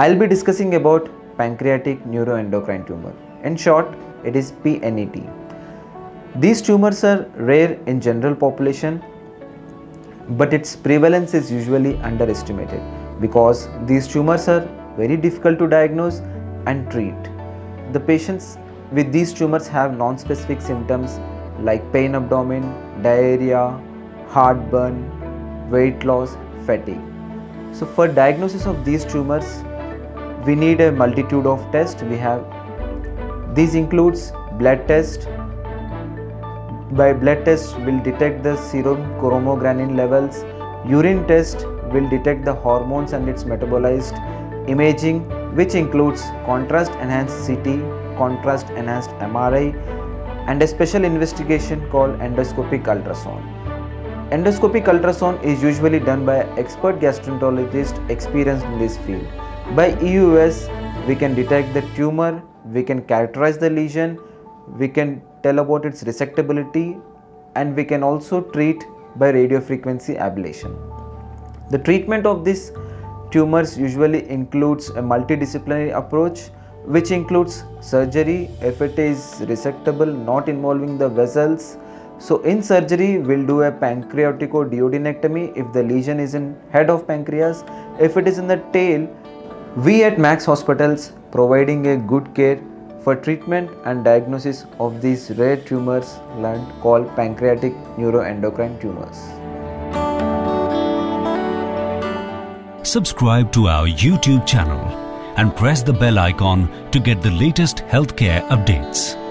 I'll be discussing about pancreatic neuroendocrine tumor. In short, it is PNET. These tumors are rare in general population but its prevalence is usually underestimated because these tumors are very difficult to diagnose and treat. The patients with these tumors have non-specific symptoms like pain abdomen, diarrhea, heartburn, weight loss, fatigue. So for diagnosis of these tumors, we need a multitude of tests. We have these includes blood test. By blood test, will detect the serum chromogranin levels. Urine test will detect the hormones and its metabolites. Imaging, which includes contrast enhanced CT, contrast enhanced MRI, and a special investigation called endoscopic ultrasound. Endoscopic ultrasound is usually done by expert gastroenterologist experienced in this field. By EUS, we can detect the tumor, we can characterize the lesion, we can tell about its resectability, and we can also treat by radiofrequency ablation. The treatment of these tumors usually includes a multidisciplinary approach which includes surgery if it is resectable not involving the vessels so in surgery we'll do a pancreaticoduodenectomy if the lesion is in head of pancreas if it is in the tail we at max hospitals providing a good care for treatment and diagnosis of these rare tumors called pancreatic neuroendocrine tumors subscribe to our YouTube channel and press the bell icon to get the latest healthcare updates.